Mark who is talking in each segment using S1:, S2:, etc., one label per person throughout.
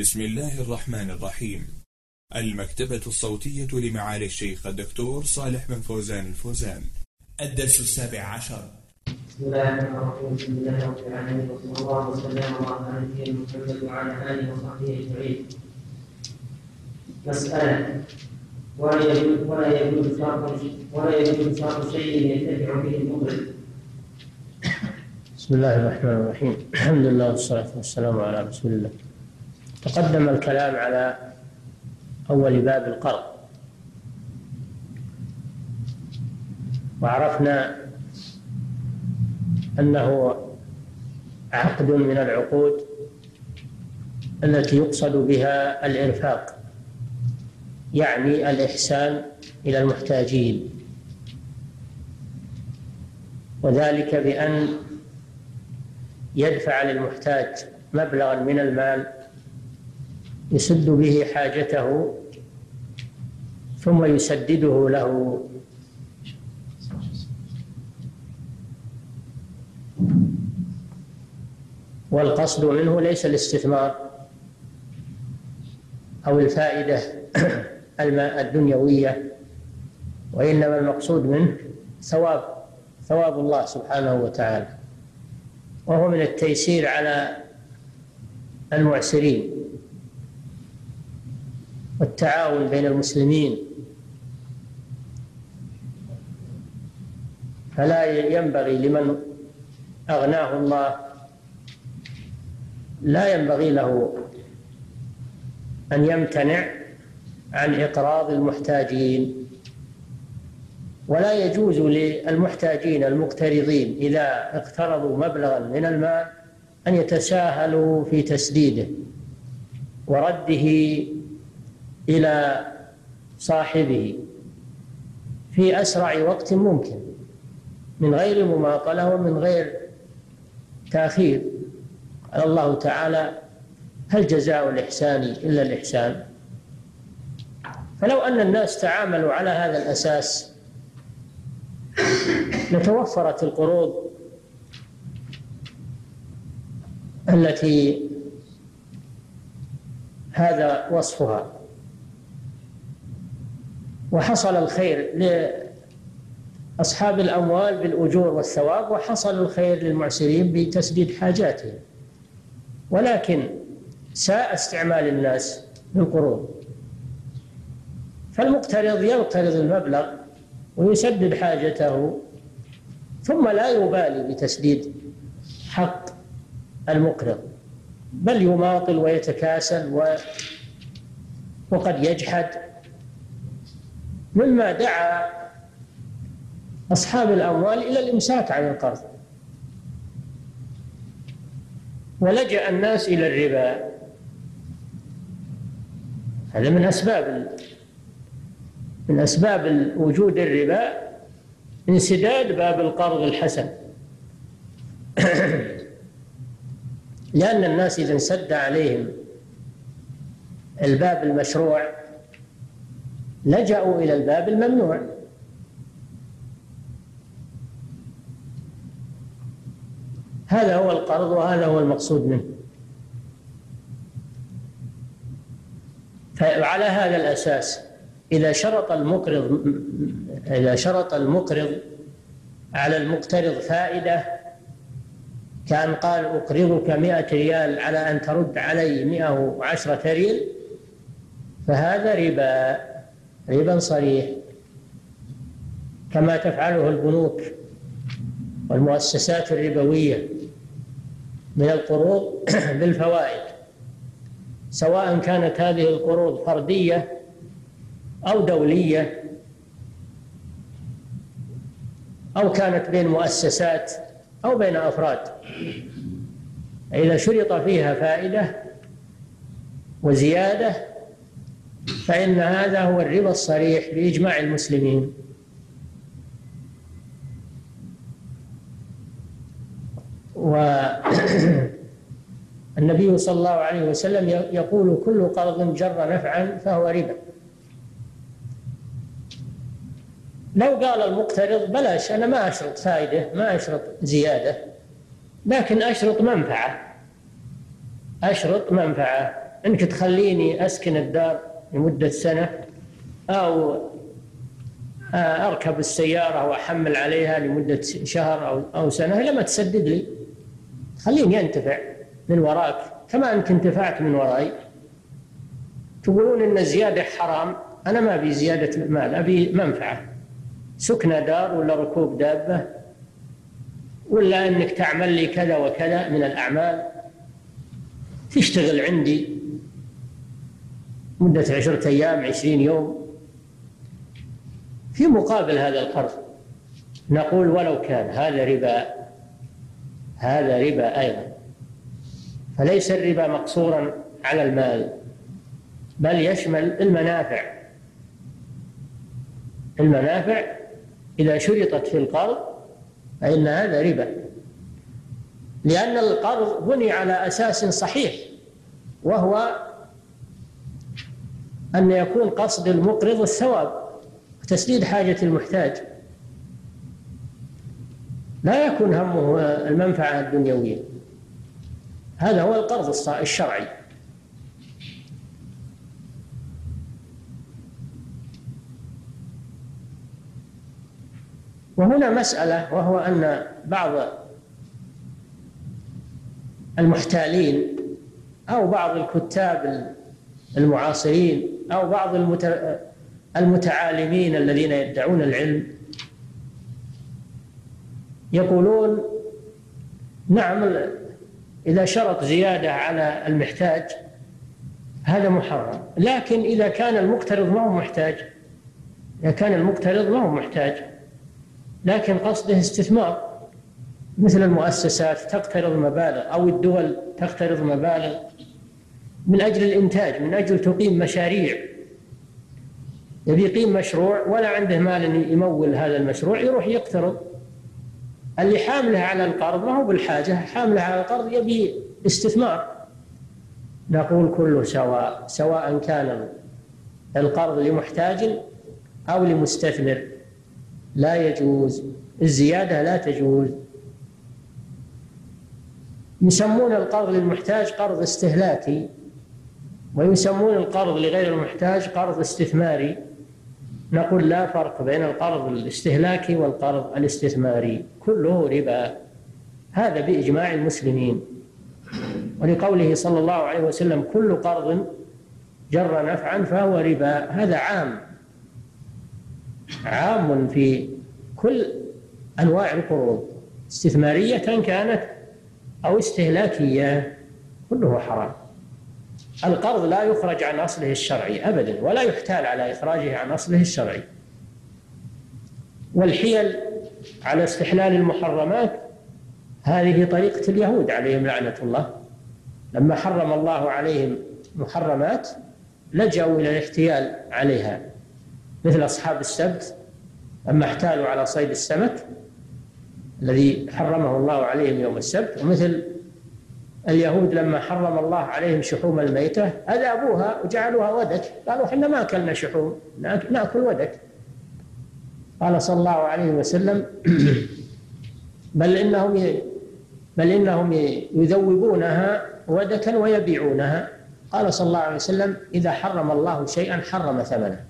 S1: بسم الله الرحمن الرحيم. المكتبة الصوتية لمعالي الشيخ الدكتور صالح بن فوزان الفوزان. الدرس السابع عشر.
S2: بسم الله الرحمن الرحيم. بسم الله رب العالمين وصلى الله وسلم على نبينا محمد وعلى آله وصحبه أجمعين. مسألة ولا يجوز ولا يجوز صرف ولا يجوز صرف شيء ينتفع به المقرض
S3: بسم الله الرحمن الرحيم. الحمد لله والصلاة والسلام على رسول الله. تقدم الكلام على أول باب القرض. وعرفنا أنه عقد من العقود التي يقصد بها الإرفاق يعني الإحسان إلى المحتاجين. وذلك بأن يدفع للمحتاج مبلغا من المال يسد به حاجته ثم يسدده له. والقصد منه ليس الاستثمار أو الفائدة الدنيوية وإنما المقصود منه ثواب ثواب الله سبحانه وتعالى وهو من التيسير على المعسرين. والتعاون بين المسلمين. فلا ينبغي لمن أغناه الله لا ينبغي له أن يمتنع عن إقراض المحتاجين ولا يجوز للمحتاجين المقترضين إذا اقترضوا مبلغا من المال أن يتساهلوا في تسديده ورده إلى صاحبه في أسرع وقت ممكن من غير مماطلة ومن غير تأخير. قال الله تعالى هل جزاء الإحسان إلا الإحسان؟ فلو أن الناس تعاملوا على هذا الأساس لتوفرت القروض التي هذا وصفها. وحصل الخير لأصحاب الأموال بالأجور والثواب وحصل الخير للمعسرين بتسديد حاجاتهم. ولكن ساء استعمال الناس للقروض فالمقترض يقترض المبلغ ويسدد حاجته ثم لا يبالي بتسديد حق المقرض بل يماطل ويتكاسل و وقد يجحد مما دعا أصحاب الأموال إلى الإمساك عن القرض. ولجأ الناس إلى الربا. هذا من أسباب من أسباب وجود الربا انسداد باب القرض الحسن. لأن الناس إذا انسد عليهم الباب المشروع لجأوا إلى الباب الممنوع. هذا هو القرض وهذا هو المقصود منه. فعلى هذا الأساس إذا شرط المقرض إذا شرط المقرض على المقترض فائدة كأن قال أقرضك مئة ريال على أن ترد علي مئة وعشرة ريال فهذا ربا. ربا صريح. كما تفعله البنوك والمؤسسات الربوية من القروض بالفوائد سواء كانت هذه القروض فردية أو دولية أو كانت بين مؤسسات أو بين أفراد. إذا شرط فيها فائدة وزيادة فإن هذا هو الربا الصريح بإجماع المسلمين. والنبي صلى الله عليه وسلم يقول كل قرض جر نفعا فهو ربا. لو قال المقترض بلاش أنا ما أشرط فائدة ما أشرط زيادة لكن أشرط منفعة. أشرط منفعة. انك تخليني أسكن الدار. لمدة سنة أو أركب السيارة وأحمل عليها لمدة شهر أو أو سنة. لما تسدد لي. خليني أنتفع من وراك. كما انك انتفعت من وراي. تقولون إن الزياده حرام. أنا ما أبي زيادة مال أبي منفعة. سكن دار ولا ركوب دابة ولا إنك تعمل لي كذا وكذا من الأعمال. تشتغل عندي. مدة عشرة أيام عشرين يوم. في مقابل هذا القرض نقول ولو كان هذا ربا هذا ربا أيضا. فليس الربا مقصورا على المال بل يشمل المنافع. المنافع إذا شرطت في القرض فإن هذا ربا. لأن القرض بني على أساس صحيح وهو أن يكون قصد المقرض الثواب وتسديد حاجة المحتاج. لا يكون همه المنفعة الدنيوية. هذا هو القرض الشرعي. وهنا مسألة وهو أن بعض المحتالين أو بعض الكتاب المعاصرين أو بعض المتعالمين الذين يدعون العلم يقولون نعم إذا شرط زيادة على المحتاج هذا محرم لكن إذا كان المقترض ما هو محتاج إذا كان المقترض ما هو محتاج لكن قصده استثمار مثل المؤسسات تقترض مبالغ أو الدول تقترض مبالغ. من أجل الإنتاج من أجل تقيم مشاريع. يبي يقيم مشروع ولا عنده مال يمول هذا المشروع يروح يقترض. اللي حامله على القرض ما هو بالحاجة حامله على القرض يبي استثمار. نقول كله سواء سواء كان القرض لمحتاج أو لمستثمر. لا يجوز الزيادة لا تجوز. يسمون القرض للمحتاج قرض استهلاكي. ويسمون القرض لغير المحتاج قرض استثماري. نقول لا فرق بين القرض الاستهلاكي والقرض الاستثماري. كله ربا. هذا بإجماع المسلمين. ولقوله صلى الله عليه وسلم كل قرض جر نفعا فهو ربا. هذا عام. عام في كل أنواع القروض. استثمارية كانت أو استهلاكية. كله حرام. القرض لا يخرج عن أصله الشرعي ابدا ولا يحتال على إخراجه عن أصله الشرعي. والحيل على استحلال المحرمات هذه طريقة اليهود عليهم لعنة الله. لما حرم الله عليهم محرمات لجأوا إلى الاحتيال عليها مثل أصحاب السبت. لما احتالوا على صيد السمك الذي حرمه الله عليهم يوم السبت ومثل اليهود لما حرم الله عليهم شحوم الميتة أذابوها وجعلوها ودك. قالوا إحنا ما أكلنا شحوم نأكل ودك. قال صلى الله عليه وسلم بل إنهم بل إنهم يذوبونها ودكا ويبيعونها. قال صلى الله عليه وسلم إذا حرم الله شيئا حرم ثمنه.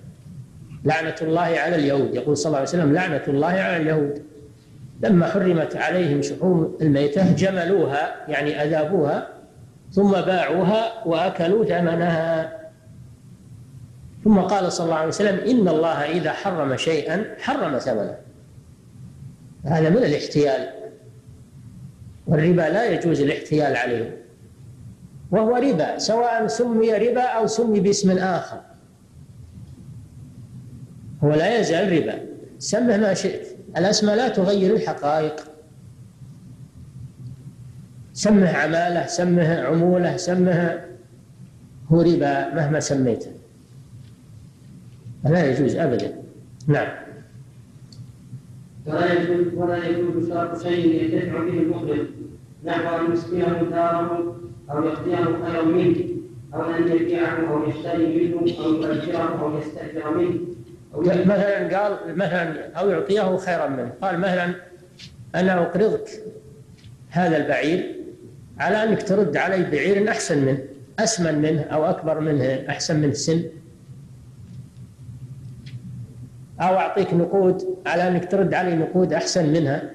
S3: لعنة الله على اليهود. يقول صلى الله عليه وسلم لعنة الله على اليهود. لما حرمت عليهم شحوم الميتة جملوها يعني أذابوها ثم باعوها وأكلوا ثمنها. ثم قال صلى الله عليه وسلم إن الله إذا حرم شيئا حرم ثمنه. هذا من الاحتيال. والربا لا يجوز الاحتيال عليه وهو ربا سواء سمي ربا أو سمي باسم آخر. هو لا يزال ربا. سمه ما شئت. الأسماء لا تغير الحقائق. سمه عمالة سمه عمولة سمه هو ربا مهما سميته. لا يجوز أبدا. نعم.
S2: ولا يجوز ولا يجوز شرط شيء يدفع به المخرج. نحو أن يسقيه داره أو يقضيه خيرا منه أو أن يبيعه أو يشتري منه أو يؤجره أو يستأجر منه.
S3: مثلا قال مثلا أو يعطيه خيرا منه. قال مثلا أنا أقرضك هذا البعير على أنك ترد علي بعير أحسن منه أسمن منه أو أكبر منه أحسن منه سن. أو أعطيك نقود على أنك ترد علي نقود أحسن منها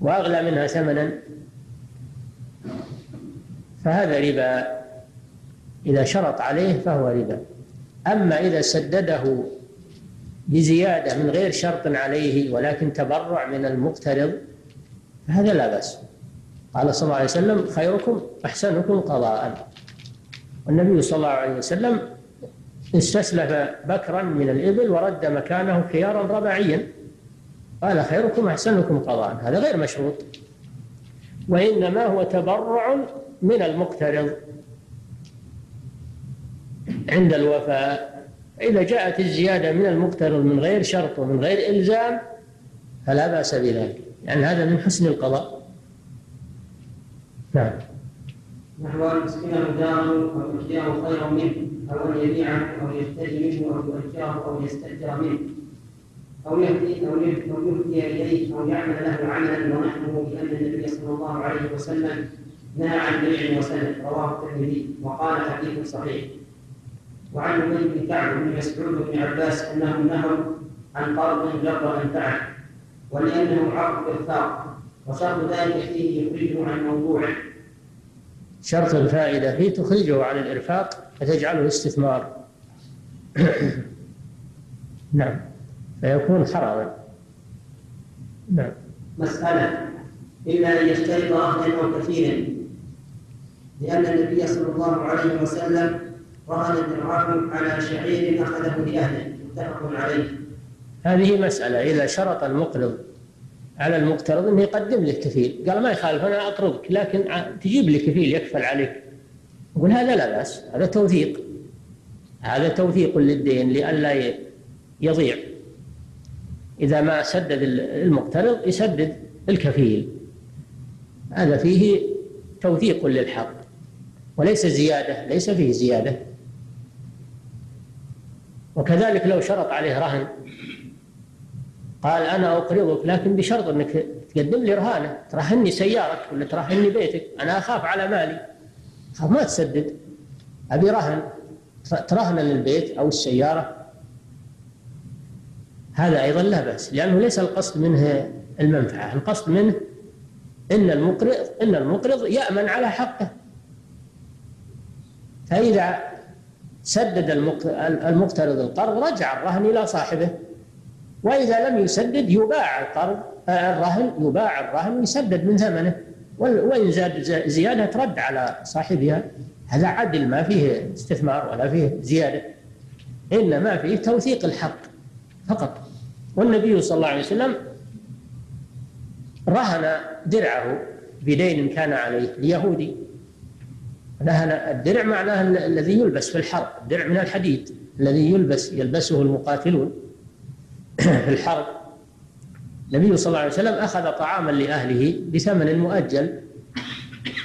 S3: وأغلى منها ثمنا. فهذا ربا. إذا شرط عليه فهو ربا. أما إذا سدده بزيادة من غير شرط عليه ولكن تبرع من المقترض فهذا لا بأس. قال صلى الله عليه وسلم خيركم أحسنكم قضاء. والنبي صلى الله عليه وسلم استسلف بكرا من الإبل ورد مكانه خيارا رباعيا. قال خيركم أحسنكم قضاء. هذا غير مشروط. وإنما هو تبرع من المقترض. عند الوفاء. إذا جاءت الزيادة من المقترض من غير شرط ومن غير إلزام فلا بأس بذلك. يعني هذا من حسن القضاء. نعم.
S2: نحو أن يسكنه داره أو يشتريه خيرا منه أو أن يبيعه أو يشتري منه أو يؤجره أو يستأجر منه. أو يهدي أو يهدي إليه أو يعمل له عملا ونحوه بأن النبي صلى الله عليه وسلم نهى عن بيع وسند. رواه الترمذي وقال حديث صحيح. وعن ابي بن كعب بن مسعود بن عباس انهم نهوا عن قرض جر منفعه ولأنه عقد ارفاق وشرط ذلك فيه يخرجه عن موضوعه.
S3: شرط الفائدة فيه تخرجه عن الإرفاق فتجعله استثمار نعم فيكون حراما.
S2: نعم. مسألة إلا أن يشترط أخذا أو كثيرا لأن النبي صلى الله عليه وسلم رهن درعه على شعير أخذه لأهله متفق عليه
S3: هذه مسألة إذا شرط المقرض على المقترض إنه يقدم له كفيل، قال ما يخالف أنا اقرضك لكن تجيب لي كفيل يكفل عليك. يقول هذا لا بأس، هذا توثيق. هذا توثيق للدين لئلا يضيع. إذا ما سدد المقترض يسدد الكفيل. هذا فيه توثيق للحق وليس زيادة ليس فيه زيادة وكذلك لو شرط عليه رهن. قال أنا أقرضك لكن بشرط أنك تقدم لي رهانة. ترهني سيارتك ولا ترهني بيتك. أنا أخاف على مالي. أخاف ما تسدد. أبي رهن. ترهن للبيت أو السيارة. هذا أيضا لا بأس لأنه ليس القصد منه المنفعة. القصد منه إن المقرض إن المقرض يأمن على حقه. فإذا سدد المقترض القرض رجع الرهن إلى صاحبه. وإذا لم يسدد يباع القرض الرهن يباع الرهن ويسدد من ثمنه. وإن زاد زيادة ترد على صاحبها. هذا عدل ما فيه استثمار ولا فيه زيادة. إنما فيه توثيق الحق فقط. والنبي صلى الله عليه وسلم رهن درعه بدين كان عليه ليهودي. رهن الدرع معناه الذي يلبس في الحرب الدرع من الحديد الذي يلبس يلبسه المقاتلون في الحرب. النبي صلى الله عليه وسلم أخذ طعاما لأهله بثمن مؤجل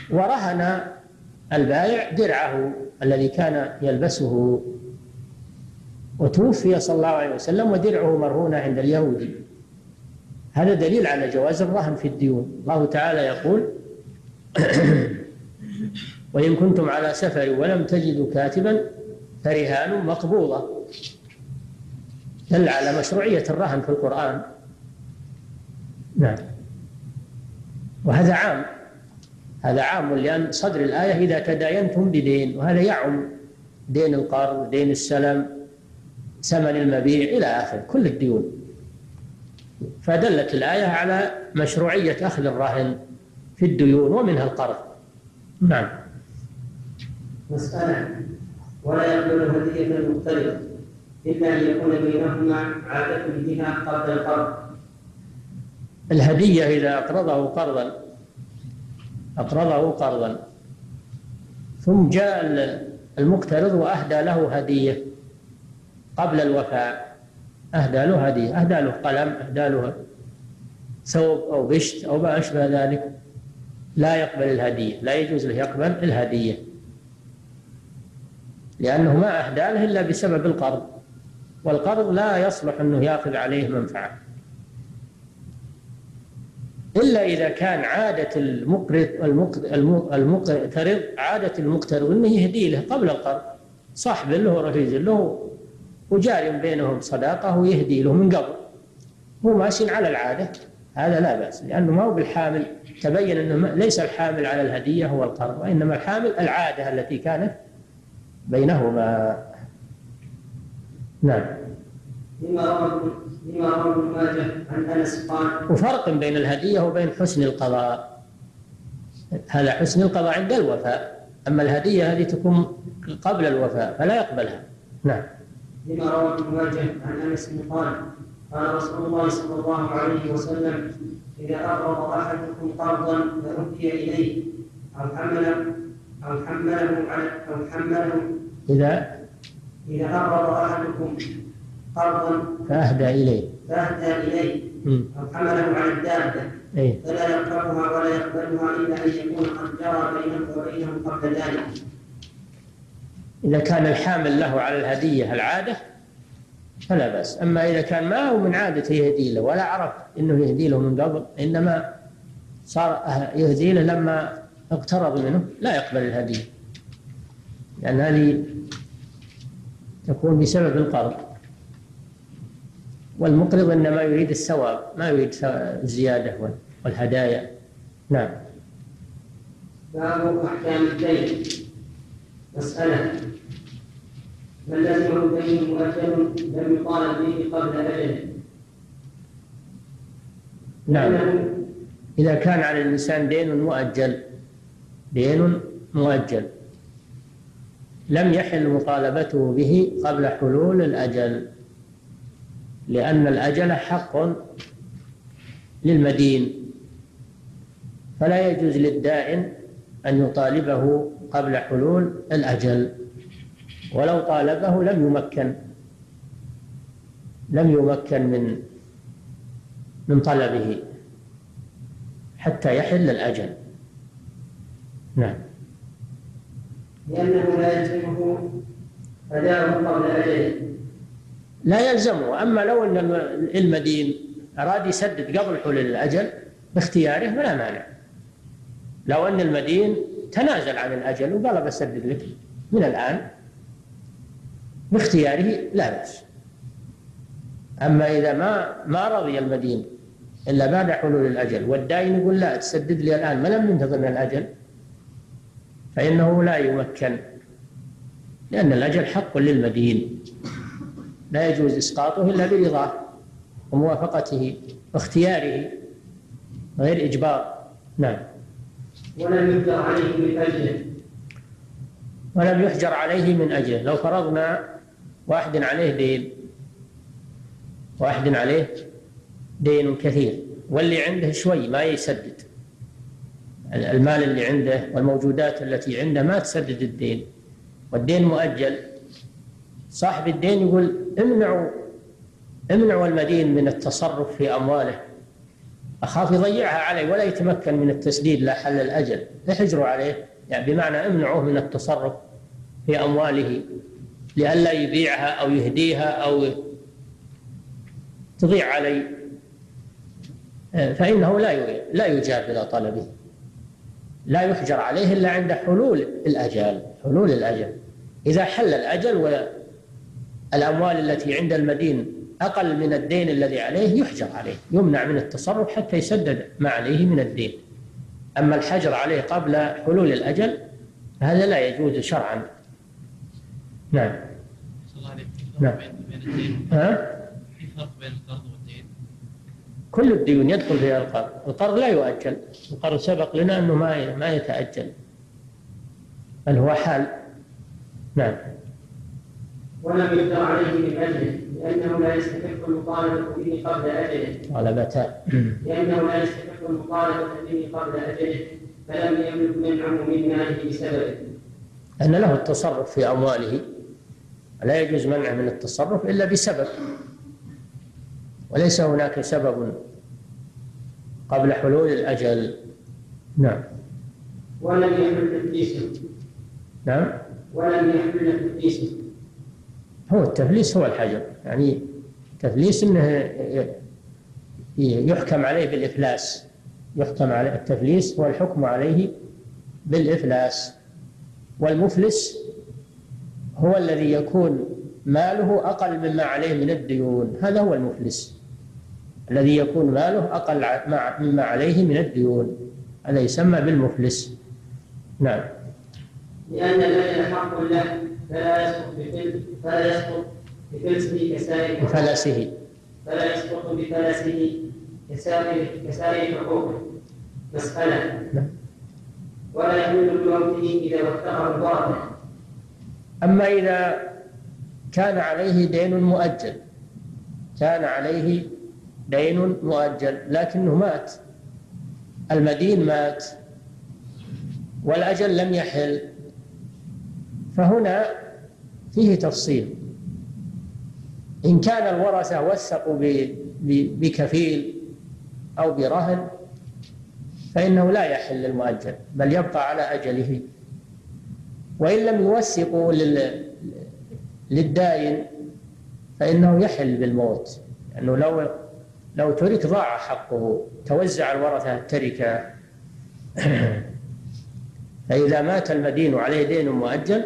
S3: ورهن البائع درعه الذي كان يلبسه. وتوفي صلى الله عليه وسلم ودرعه مرهونة عند اليهودي هذا دليل على جواز الرهن في الديون. الله تعالى يقول وإن كنتم على سفر ولم تجدوا كاتبا فرهان مقبوضة. دل على مشروعية الرهن في القرآن. نعم. وهذا عام. هذا عام لأن صدر الآية إذا تداينتم بدين وهذا يعم دين القرض دين السلم ثمن المبيع إلى آخر كل الديون. فدلت الآية على مشروعية أخذ الرهن في الديون ومنها القرض. نعم.
S2: مسألة ولا يقبل هدية مختلفة إلا أن يكون بينهما عادة بها قبل القرض.
S3: الهدية إذا أقرضه قرضا أقرضه قرضا ثم جاء المقترض وأهدى له هدية قبل الوفاء أهدى له هدية أهدى له قلم أهدى له ثوب أو بشت أو ما أشبه ذلك. لا يقبل الهدية لا يجوز له يقبل الهدية. لأنه ما أهدى له إلا بسبب القرض والقرض لا يصلح أنه يأخذ عليه منفعة. إلا إذا كان عادة المقرض المقترض عادة المقترض أنه يهدي له قبل القرض صاحب له ورفيق له وجار بينهم صداقة ويهدي له من قبل. هو ماشي على العادة هذا لا بأس لأنه ما هو بالحامل تبين أنه ليس الحامل على الهدية هو القرض وإنما الحامل العادة التي كانت بينهما. نعم. لما روى لما روى ابن ماجه عن أنس قال وفرق بين الهدية وبين حسن القضاء. هذا حسن القضاء عند الوفاء أما الهدية هذه تكون قبل الوفاء فلا يقبلها. نعم.
S2: لما روى ابن ماجه عن أنس قال قال رسول الله صلى الله عليه وسلم إذا اقرض أحدكم قرضا فهدي إليه أو حمله أو حمله على أو حمله
S3: إذا
S2: إذا أقرض أحدكم قرضا
S3: فأهدى إليه.
S2: فأهدى إليه. أو حمله على الدابة.
S3: إيه؟
S2: فلا يركبها ولا يقبلها إلا أن يكون قد جرى بينه وبينه قبل ذلك.
S3: إذا كان الحامل له على الهدية العادة فلا بأس. أما إذا كان ما هو من عادته يهدي له ولا عرف أنه يهدي له من قبل إنما صار يهدي له لما اقترض منه لا يقبل الهدية لأن هذه تكون بسبب القرض. والمقرض إنما يريد الثواب ما يريد الزيادة والهدايا. نعم.
S2: باب أحكام الدين. مسألة من لزمه الدين مؤجل لم يطالب به قبل أجله؟
S3: نعم. إذا كان على الإنسان دين مؤجل دين مؤجل. لم يحل مطالبته به قبل حلول الأجل لأن الأجل حق للمدين. فلا يجوز للدائن أن يطالبه قبل حلول الأجل. ولو طالبه لم يمكن لم يمكن من من طلبه حتى يحل الأجل. نعم.
S2: لأنه لا يلزمه أداءه قبل أجله.
S3: لا يلزمه. أما لو أن المدين أراد يسدد قبل حلول الأجل باختياره فلا مانع. لو أن المدين تنازل عن الأجل وقال بسدد لك من الآن باختياره لا بأس. أما إذا ما ما رضي المدين إلا بعد حلول الأجل والداين يقول لا تسدد لي الآن ما لم ينتظر من الأجل. فإنه لا يمكن لأن الأجل حق للمدين لا يجوز إسقاطه إلا برضاه وموافقته واختياره غير إجبار. نعم.
S2: ولم يحجر عليه من أجله.
S3: ولم يحجر عليه من أجله. لو فرضنا واحد عليه دين واحد عليه دين كثير واللي عنده شوي ما يسدد. المال اللي عنده والموجودات التي عنده ما تسدد الدين. والدين مؤجل. صاحب الدين يقول امنعوا امنعوا المدين من التصرف في أمواله. أخاف يضيعها علي ولا يتمكن من التسديد لا حل الأجل. احجروا عليه. يعني بمعنى امنعوه من التصرف في أمواله. لئلا يبيعها أو يهديها أو تضيع علي فإنه لا لا يجاب إلى طلبه. لا يحجر عليه إلا عند حلول الأجل حلول الأجل. إذا حل الأجل الأموال التي عند المدين أقل من الدين الذي عليه يحجر عليه يمنع من التصرف حتى يسدد ما عليه من الدين. أما الحجر عليه قبل حلول الأجل هذا لا يجوز شرعا. نعم. نعم. ها؟ في فرق بين القرض كل الديون يدخل فيها القرض. القرض لا يؤجل. القرض سبق لنا أنه ما ما يتأجل. بل هو حال. نعم.
S2: ولم يقدر عليه من أجله لأنه لا يستحق المطالبة به قبل أجله.
S3: طلبتا
S2: لأنه لا يستحق المطالبة به قبل أجله فلم يملك منعه من ماله بسببه.
S3: أن له التصرف في أمواله. لا يجوز منعه من التصرف إلا بسبب. وليس هناك سبب قبل حلول الأجل. نعم.
S2: ولم يحمل تفليسه
S3: نعم.
S2: ولم يحمل تفليسه
S3: هو التفليس هو الحجر. يعني تفليس إنه يحكم عليه بالإفلاس. يحكم عليه التفليس هو الحكم عليه بالإفلاس. والمفلس هو الذي يكون ماله أقل مما عليه من الديون. هذا هو المفلس. الذي يكون ماله أقل مما عليه من الديون. هذا يسمى بالمفلس. نعم.
S2: لأن المال حق له فلا يسقط فلا يسقط بفلسه كسائر
S3: بفلسه.
S2: فلا يسقط بفلسه كسائر كسائر حقوقه مسألة. نعم. ولا يحل بموته إذا وثقه الورثة
S3: أما إذا كان عليه دين مؤجل كان عليه دين مؤجل لكنه مات. المدين مات والأجل لم يحل. فهنا فيه تفصيل. إن كان الورثة وثقوا بكفيل أو برهن فإنه لا يحل المؤجل بل يبقى على أجله. وإن لم يوثقوا للدائن فإنه يحل بالموت لأنه لو لو ترك ضاع حقه توزع الورثة التركة فإذا مات المدين عليه دين مؤجل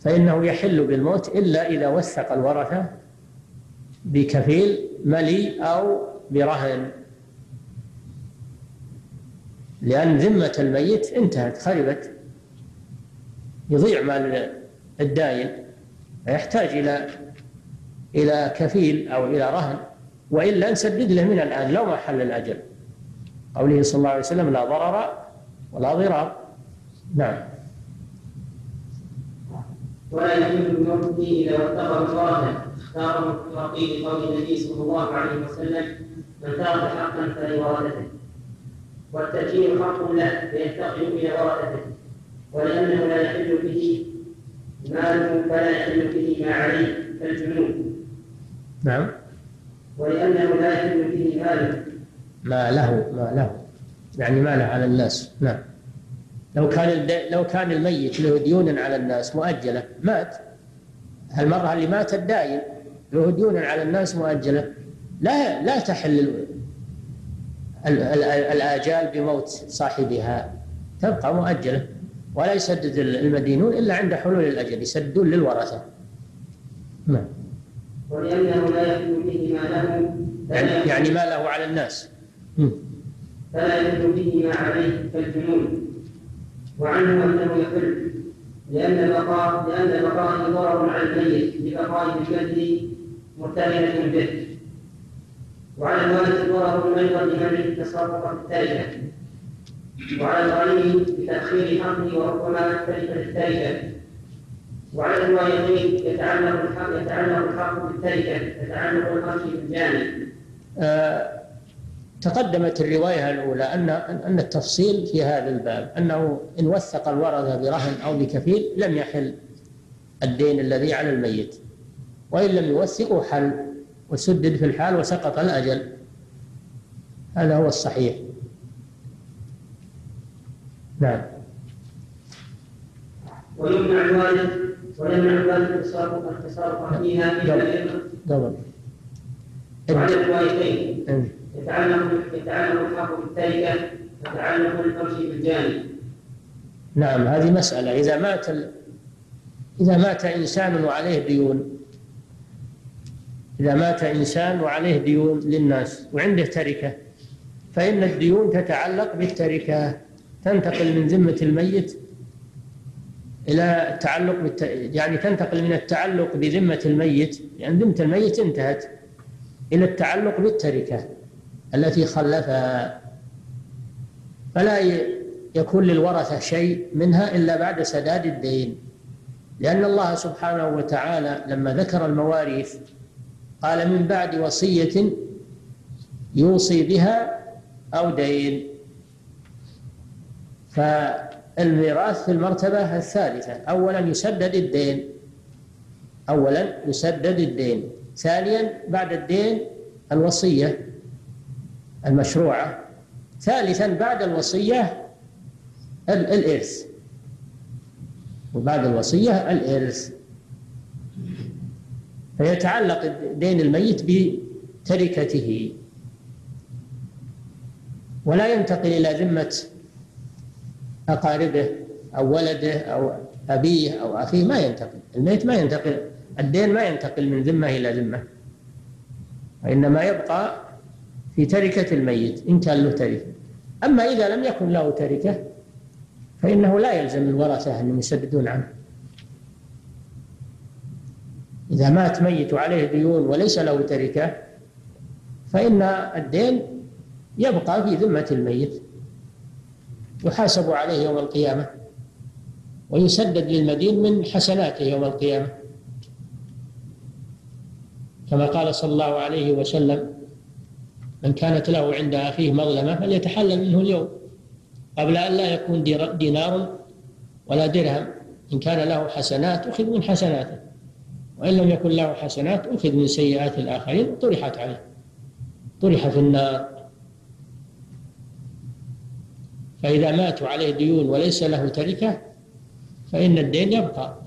S3: فإنه يحل بالموت إلا إذا وثق الورثة بكفيل ملي أو برهن. لأن ذمة الميت انتهت خربت. يضيع مال الداين فيحتاج إلى إلى كفيل أو إلى رهن. وإلا نسدد له من الآن لو ما حل الأجل. قوله صلى الله عليه وسلم لا ضرر ولا ضرار. نعم.
S2: ولا يحل بموته إذا وثقه الورثة اختاره في قول النبي صلى الله عليه وسلم من ترك حقا فلورثته والتأجيل حق له فيفتقر إلى ورثته ولأنه لا يحل به ماله فلا يحل به ما عليه كالجنون
S3: نعم.
S2: ولأنه لا يحل به ماله
S3: ما له ما له. يعني ما له على الناس. نعم. لو كان لو كان الميت له ديون على الناس مؤجلة مات. المرأة اللي ماتت داين له ديون على الناس مؤجلة. لا لا تحل الآجال بموت صاحبها. تبقى مؤجلة. ولا يسدد المدينون إلا عند حلول الأجل يسددون للورثة.
S2: نعم. ولأنه لا يحل به ما له.
S3: يعني, يعني ما له على الناس.
S2: فلا يحل به ما عليه كالجنون وعنه أنه يحل لأن بقاء لأن بقاء ضرر على الميت ببقاء الجد مرتبطة به وعلى الوارث ضرر أيضا لمنع التصرف في التركة وعلى الغني بتأخير حقه وربما تركة التركة وعلى الوالدين يتعلق الحق يتعلق الحق بالتركة يتعلق الخرج بالجانب.
S3: آه تقدمت الرواية الأولى أن أن التفصيل في هذا الباب أنه إن وثق الورثة برهن أو بكفيل لم يحل الدين الذي على الميت. وإن لم يوثقوا حل وسدد في الحال وسقط الأجل. هذا هو الصحيح. نعم.
S2: ويمنع الوالد ويمنع الوالد التصرف فيها إلا قبل وعلى الوالدين. يتعلق يتعلق الحق بالتركة يتعلق الفرش بالجانب.
S3: نعم هذه مسألة. إذا مات ال... إذا مات إنسان وعليه ديون إذا مات إنسان وعليه ديون للناس وعنده تركة فإن الديون تتعلق بالتركة تنتقل من ذمة الميت إلى التعلق بالت... يعني تنتقل من التعلق بذمة الميت يعني ذمة الميت انتهت إلى التعلق بالتركة التي خلفها. فلا يكون للورثة شيء منها إلا بعد سداد الدين. لأن الله سبحانه وتعالى لما ذكر المواريث قال من بعد وصية يوصي بها أو دين. فالميراث في المرتبة الثالثة. أولا يسدد الدين. أولا يسدد الدين. ثانيا بعد الدين الوصية المشروعة. ثالثا بعد الوصية الإرث. وبعد الوصية الإرث. فيتعلق دين الميت بتركته. ولا ينتقل إلى ذمة أقاربه أو ولده أو أبيه أو أخيه ما ينتقل. الميت ما ينتقل. الدين ما ينتقل من ذمة إلى ذمة. وإنما يبقى في تركة الميت إن كان له تركة. أما إذا لم يكن له تركة فإنه لا يلزم الورثة أن يسددون عنه. إذا مات ميت عليه ديون وليس له تركة فإن الدين يبقى في ذمة الميت. يحاسب عليه يوم القيامة ويسدد للمدين من حسناته يوم القيامة. كما قال صلى الله عليه وسلم من كانت له عند أخيه مظلمة فليتحلل منه اليوم قبل أن لا يكون دينار ولا درهم. إن كان له حسنات أخذ من حسناته وإن لم يكن له حسنات أخذ من سيئات الآخرين طرحت عليه طرح في النار. فإذا ماتوا عليه ديون وليس له تركة فإن الدين يبقى.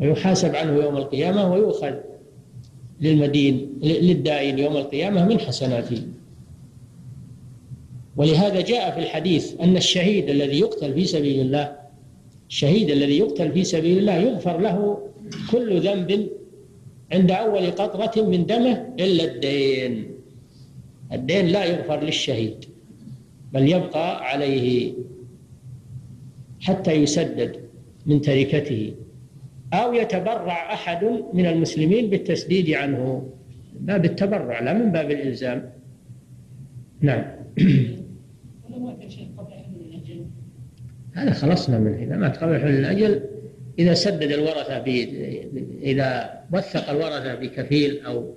S3: ويحاسب عنه يوم القيامة ويؤخذ للمدين للدائن يوم القيامة من حسناته. ولهذا جاء في الحديث أن الشهيد الذي يقتل في سبيل الله الشهيد الذي يقتل في سبيل الله يغفر له كل ذنب عند أول قطرة من دمه إلا الدين. الدين لا يغفر للشهيد. بل يبقى عليه حتى يسدد من تركته أو يتبرع أحد من المسلمين بالتسديد عنه. باب التبرع لا من باب الإلزام. نعم. هذا خلصنا منه إذا مات قبل حلول الأجل. إذا سدد الورثة إذا وثق الورثة بكفيل أو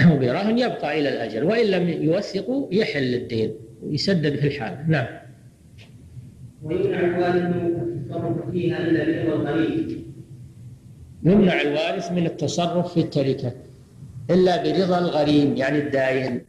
S3: أو برهن يبقى إلى الأجل. وإن لم يوثقوا يحل الدين. ويسدد في الحال. نعم.
S2: ويمنع الوالد من التصرف فيها إلا برضا الغريب
S3: يمنع الوارث من التصرف في التركة إلا برضا الغريم يعني الداين.